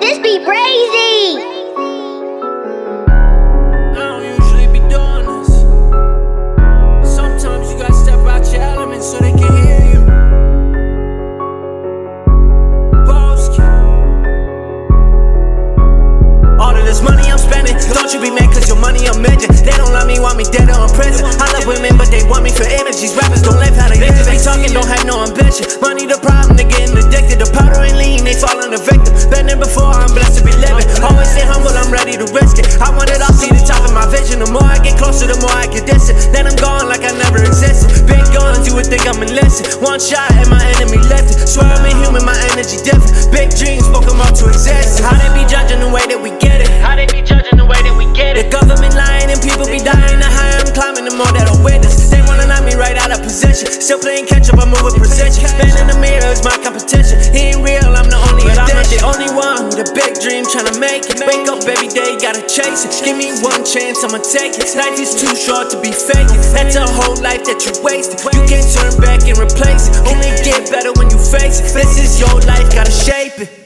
this be crazy. Don't you be your money I'm. They don't love me, want me dead or. I love women, but they want me for. These rappers don't live how they live. They talking, don't have no ambition. Money the problem, I'm to risk it. I want it all, see the top of my vision. The more I get closer, the more I get distant. Then I'm gone like I never existed. Big guns, you would think I'm enlisted. One shot and my enemy lifted. Swear I'm inhuman, my energy different. Big dreams, spoke them up to exist. How they be judging the way that we get it? How they be judging the way that we get it? The government lying and people be dying. The higher I'm climbing, the more that I witness. They wanna knock me right out of position. Still playing catch up, I'm with precision. Man in the mirror is my competition. He gotta chase it. Give me one chance, I'ma take it. Life is too short to be faking. That's a whole life that you wasted. You can't turn back and replace it. Only get better when you face it. This is your life, gotta shape it.